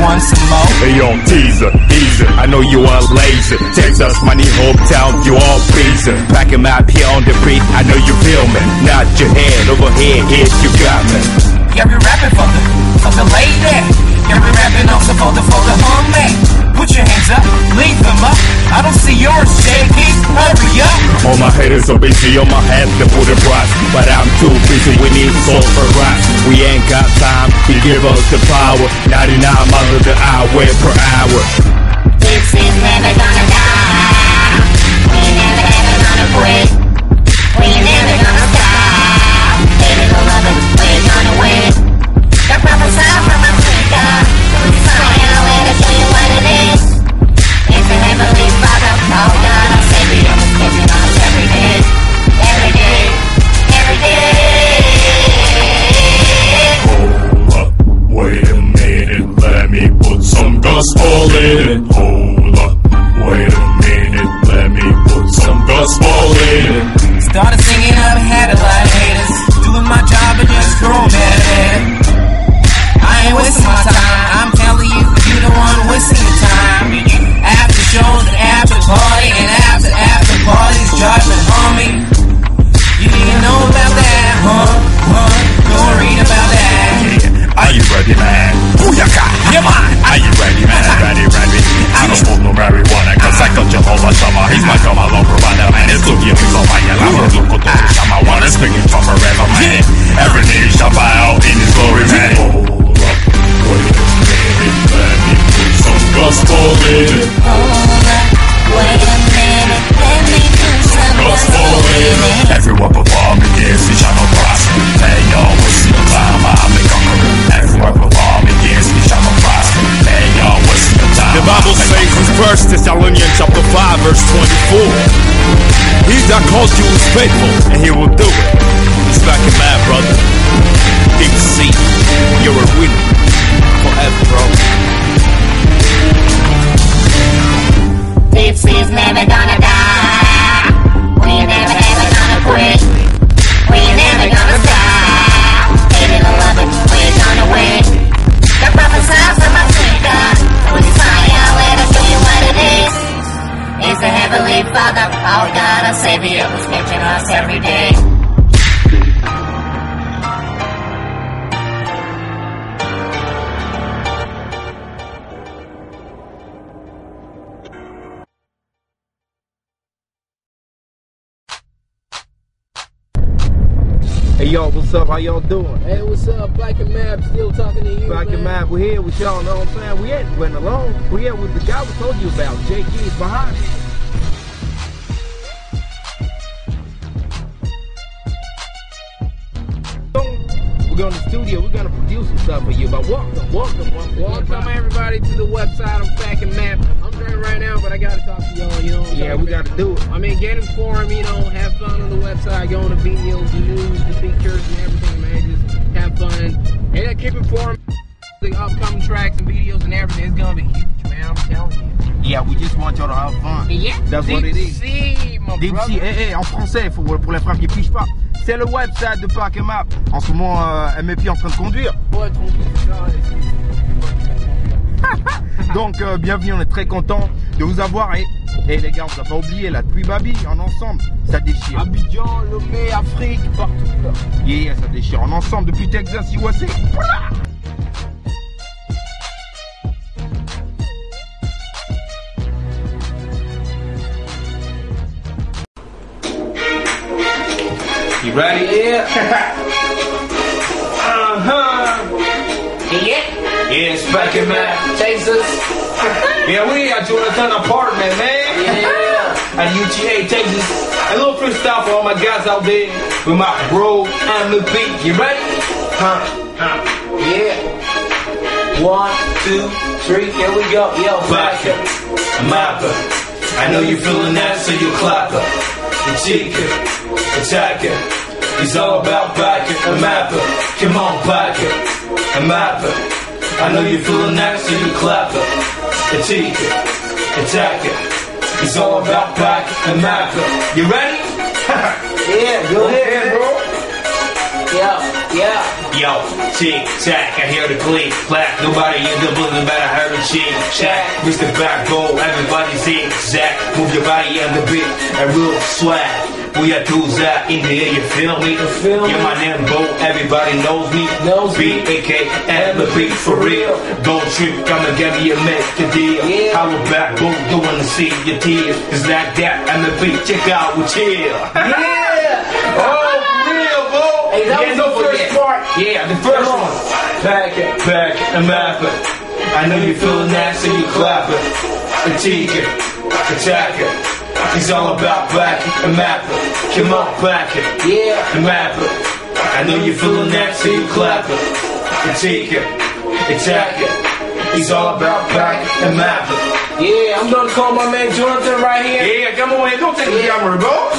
want some more? Hey yo, teaser, easer, I know you are lazy. Texas, my new hometown, you all pizza. Packing my here on the beat, I know you feel me. Not your head over here, here you got me. Yeah, we rapping for the, for the lady. Yeah, we rapping also for the, for the homie. Put your hands up, leave them up. I don't see yours, shaky. Haters are busy on my head to put a price. But I'm too busy, we need soul for us. We ain't got time to give us the power. 99 miles of the highway per hour. This is never gonna die. We never ever gonna quit. 1st Thessalonians chapter 5 verse 24. He that calls you is faithful and he will do it. It's like a man, brother. Big C, you're a winner forever, bro. Hey yo, what's up? How y'all doing? Hey, what's up? Black and Map still talking to you. Black man. map, we're here with y'all, know what I'm saying? We ain't went alone. We're here with the guy we told you about, Jay Keys behind. We're going to the studio, we're gonna produce some stuff for you, but welcome, welcome, welcome. Welcome everybody to the website Yeah, we about. gotta do it. I mean, get informed. You know, have fun on the website. Go on the videos, the news, the pictures, and everything, man. Just have fun. And then keep informed. The upcoming tracks and videos and everything. It's gonna be huge, man. I'm telling you. Yeah, we just want y'all to have fun. Yeah. That's what it is. My Deep brother. Sea, eh, eh, en français, faut, pour les frères qui pigent pas. C'est le website de Park Map. En ce moment, euh, MP est en train de conduire. Ouais, Donc, euh, bienvenue, on est très content de vous avoir. Et, et les gars, on ne pas oublié, là, depuis Babi, en ensemble, ça déchire. Abidjan, Lomé, Afrique, partout là. Yeah, yeah, ça déchire. En ensemble, depuis Texas, USA. You ready? Yeah. uh-huh. Yeah. Yeah, it's back in. Texas. Yeah, we at Jonathan apartment, man. Yeah. At UTA, Texas. A little freestyle for all my guys out there with my bro MVP. You ready? Huh? Huh? Yeah. One, two, three, here we go. Yo, Back back a mapper. I know you're feeling that, so you clap her. The cheeker, attacker. He's all about backer, a mapper. Come on, backer, a mapper. I know you're feeling that, so you clap her. The cheeker, attacker. He's all about backer, a mapper. You ready? Yeah, go ahead, bro. Yo, Yeah. Yo, tick tack, I hear the click clack. Nobody in the building better hear the chick chat. Mr. Backbone, everybody zig zag. Move your body on the beat and real swag. We are dudes out in the air, you feel me? You feel me? You're my name, Bo, everybody knows me. Knows me. B-A-K, the beat for real. Don't trip, I'ma give you a make the deal. Yeah. Holla back, Bo, don't wanna see your tears. It's like that, and the beat, check out, we chill. Yeah. Oh, real, Bo. Hey, that was the first part. Yeah, the first one. Back it, back it, and map it. I know you feeling that, so you clap it. Critique it, attack it. It's all about back it and map it. Back it Yeah. map it. I know you feeling that, so you clap it. Critique it, attack it. It's all about back and map it. Yeah, I'm gonna call my man Jonathan right here. Yeah, come on, man. Don't take the camera, bro.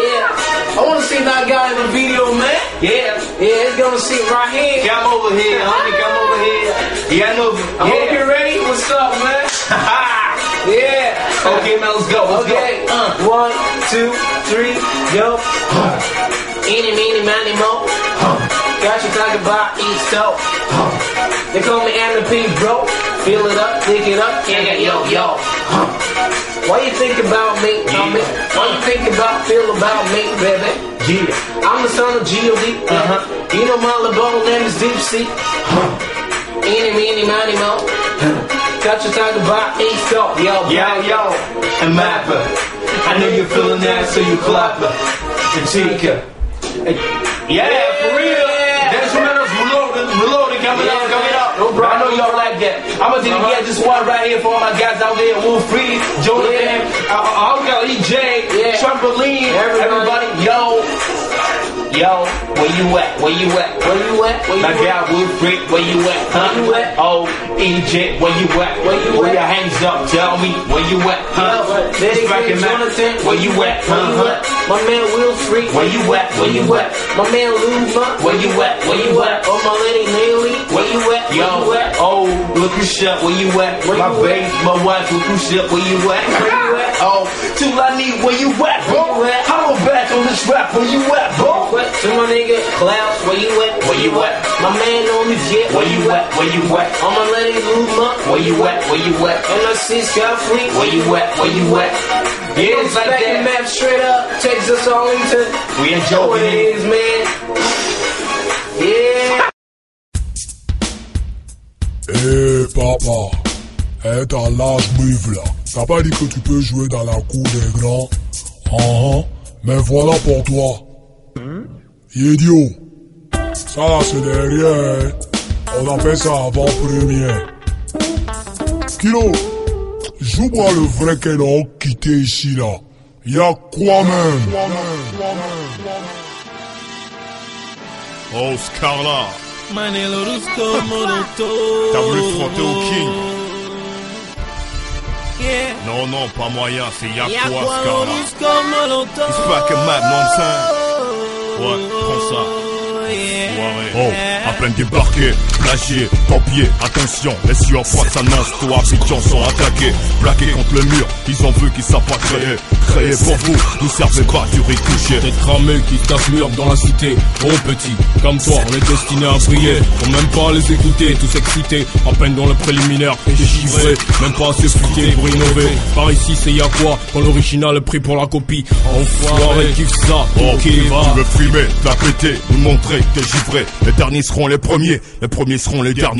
Yeah. I wanna see that guy in the video, man. yeah. Yeah, it's gonna sit right here. Come over here, homie. Come over here. Yeah, I know. I hope you're ready. What's up, man? Yeah. okay, man. Let's go. Let's Okay. go. Uh, one, two, three, go. Uh. Eeny, meeny, miny, mo. Uh. Got you talking about eat stuff. Uh. They call me MP, bro. Feel it up, dig it up, yeah, yo, yo. Why you think about me, homie? Why you think about, feel about me, baby? Yeah. I'm the son of G.O.D. Uh-huh. You know my little bubble name is Deep Sea. Eeny, meeny, miny, mo. Got you talking about stuff, yo, Yo, yo, and mapper. I know you're feeling that, so you clapper. Critique it. Yeah, for real. That's Instrumentals reloading, reloading, coming up, coming up. No problem. I know y'all like that. I'm gonna Uh-huh. dedicate this one right here for all my guys out there. Wolf Free, Jonathan, Yeah. uh, uh, Uncle EJ, Yeah. Trampoline, Everybody. everybody. Yo, yo, where you at? Where you at? Where you at? Where you My at? guy Freak, where you at? Huh? Where you at? Oh, EJ, where you at? Where you Where at? your hands up? Tell me where you at? Huh? Yo, It's back Dedicated in Jonathan, Where you at? Where you Huh? at? My man Will Street. Where you at? Where you at? My man Muck. Where you at? Where you at? Oh, my lady Nelly. Where you at? Where Yo, you at? oh, look who's shut, where you at? Where my babe, my wife, look who's shut, where you at? Where you at? Oh, till I need, where you at, bro? Where you at? Hollow back on this rap, where you at, bro? What? To my nigga Klaus. Where you at? Where you at? My man on the jet. Where you at? Where you at? On my lady Lou up, Where you at? Where you at? And I see Scott Fleet. Where you at? Where you at? Yeah, it's like Back and that. map straight up. Takes us all into We enjoy Know what it is, man. Yeah. Eh papa, eh t'as l'âge move là. T'as pas dit que tu peux jouer dans la cour des grands Ah ah, mais voilà pour toi. Idiot. Ça là c'est derrière. On appelle ça avant-première. Kilo, joue-moi le vrai Kenon quitté ici là. Y'a quoi même? Oh Scarla, t'as voulu frotter au King Yeah. Non, non, pas moyen, c'est Yakwa Yakwa Scarla. Orusco Moroto. It's back and mad, non c'est Ouais, prends ça. Yeah. Oh, à peine débarqué, plagié, tempier, attention, les sueurs froides s'annoncent, toi, Abidjan sont attaqués, plaqués contre le mur, ils ont vu qu'ils savent pas créer, créer pour vous, nous servez pas du riz couché. T'es cramé qui tape mur dans la cité. Oh petit, comme toi on est destiné à briller. Faut même pas les écouter, tous excités À peine dans le préliminaire, t'es chiffré Même pas assez futé pour innover. Par ici c'est y'a quoi Quand l'original est pris pour la copie? Enfoiré, kiffe ça, Oh, ok tu va. veux frimer, la péter, nous montrer que t'es givré. Les derniers seront les premiers, les premiers seront les derniers.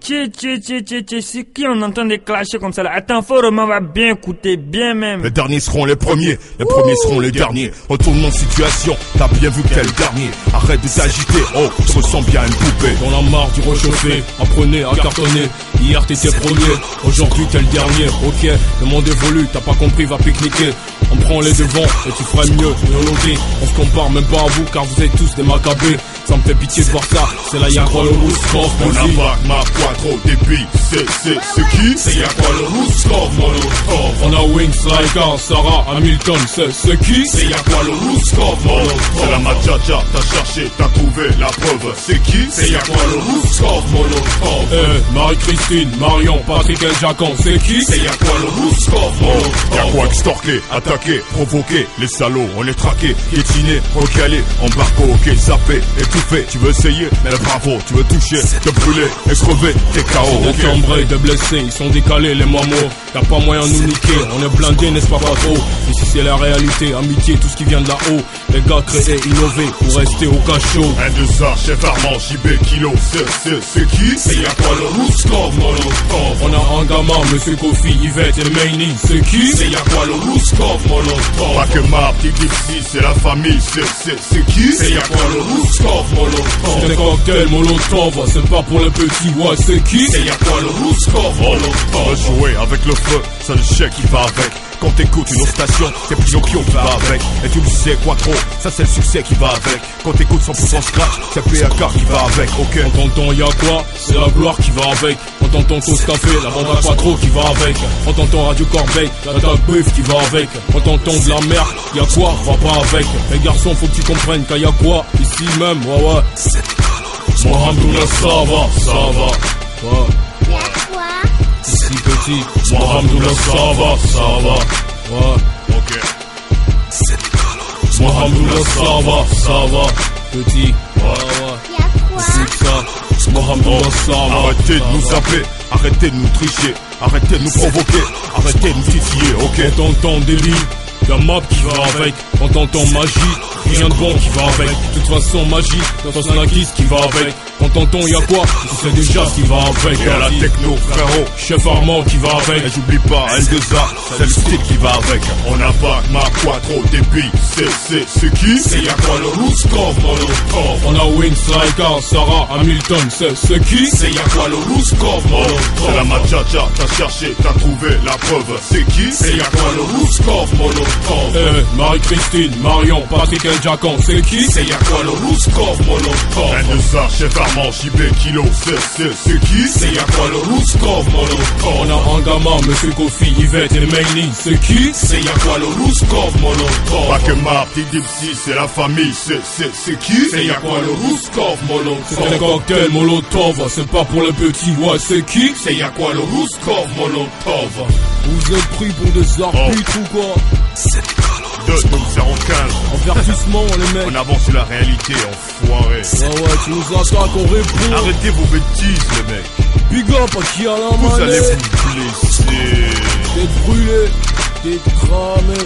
Tchè, tchè, tchè, tchè, tchè, c'est qui on entend des clasher comme ça là? Attends, faut vraiment va bien écouter, bien même. Les derniers seront les premiers, les premiers seront les derniers. Retournement de situation, t'as bien vu quel dernier. Arrête de t'agiter, oh, je ressens bien une poupée. Dans la mare du réchauffé, apprenez à cartonner. Hier t'étais premier, aujourd'hui t'es le dernier? Ok, le monde évolue, t'as pas compris, va pique-niquer On prend les devants et tu ferais mieux. De On se compare même pas à vous car vous êtes tous des macabés Ça me fait pitié de voir ça, c'est la Yakwa le Rouskov On pas ma trop débit, c'est, c'est, c'est qui? C'est Yakwa le Rouskov, Molotov. On a Wings, Laika, Sarah, Hamilton, c'est qui C'est Yakwa le Rouskov, Molotov. C'est la Majaja, t'as cherché, t'as trouvé la preuve. C'est qui C'est Yakwa le Rouskov, Molotov. Eh, Marie-Christine, Marion, Patrick El Jacan, c'est qui C'est Yakwa le Rouskov, Molotov. Yakwa extorqué, attaqué attaqué, provoqué, les salauds, on est traqué, piétiné, recalé, embarqué, zappé, étouffé, tu veux essayer, mais bravo, tu veux toucher, te brûler, et crever, t'es KO, Des cambrés, des blessés, ils sont décalés les moineaux Y'a pas moyen de nous niquer, on est blindés n'est-ce pas pas trop c'est la réalité, amitié, tout ce qui vient de là-haut. Les gars créés, innovés, pour rester au cachot. Un de ça, chef Armand, JB, kilo, c'est, c'est, c'est qui C'est y'a quoi le Rouskov, Molotov. On a un gamin, Monsieur Kofi, Yvette et Maini C'est qui C'est y'a quoi le Rouskov, Molotov. Pas que ma petite Dipsy, c'est la famille, c'est, c'est, c'est qui C'est y'a quoi le Rouskov, Molotov. C'est des cocktails Molotov, c'est pas pour les petits, ouais c'est qui C'est y'a quoi le Rouskov, Molotov. Jouer avec le feu, c'est le chèque qui va avec quand t'écoutes une autre station, c'est Pinocchio qui va avec. Et tu le sais quoi trop, ça c'est le succès qui va avec. Quand t'écoutes 100% scratch, c'est PAK qui va avec, ok. On t'entend y'a quoi? C'est la gloire qui va avec. On t'entend Cause Café, la bande à trop qui va avec. On t'entend Radio Corbeil, la tag brief qui va avec. On t'entend de la merde, y'a quoi? Va pas avec. Les garçons faut que tu comprennes qu'il y a quoi? Ici même, ouais ouais. Mohamdoullah ça va, ça va. Ouais Ici petit. Mohamdoullah ça va, ça va. Ouais Ok. Mohamdoullah ça va, ça va. Petit Ouais ouais. Y'a quoi? C'est ça va Arrêtez de ça nous va. zapper, arrêtez de nous tricher. Arrêtez de nous provoquer, arrêtez de nous titiller, ok? On t'entend débile, y'a map qui va avec. On t'entend magie, rien de bon qui va avec. De toute façon, magie, dans ton snakis qui va avec. On t'entend y'a quoi Tu sais déjà ce qui va avec. À la techno, frérot. Chef Armand qui va avec. Et j'oublie pas, L2A, c'est le style qui va avec. On a pas ma quattro débit, c'est, c'est, c'est qui C'est y'a quoi le Rouskov, Molotov On a Wings, Laika, Sarah, Hamilton, c'est c'est qui C'est y'a quoi le Rouskov, C'est la Molotov machacha, t'as cherché, t'as trouvé la preuve, c'est qui C'est y'a quoi le Rouskov, Molotov Eh, Marie-Christine, Marion, Patrick et Jacan, c'est qui C'est y'a quoi le Rouskov, Molotov Un de ça, chef JB, kilo, c'est, c'est, c'est qui? C'est y'a quoi le Rouskov, Molotov On a un gamin, Monsieur Kofi, Yvette et Maini, c'est qui? C'est y'a quoi le Rouskov, Molotov Pas que ma petite Dipsy, c'est la famille, c'est, c'est, c'est qui? C'est y'a quoi le Rouskov, Molotov C'est un cocktail Molotov, c'est pas pour les petits, ouais c'est qui? C'est y'a quoi le Rouskov, Molotov Vous êtes pris pour des arbitres ou quoi? Deux, donc c'est en 15 Avertissement les mecs. On avance sur la réalité, enfoiré. Ouais ouais, tu nous attaques, on répond. Arrêtez vos bêtises, les mecs. Big up à qui a la Vous allez vous blesser. T'es brûlé, t'es cramé.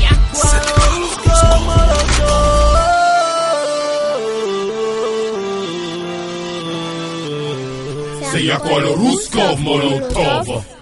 Y'a quoi C'est y'a quoi le Molotov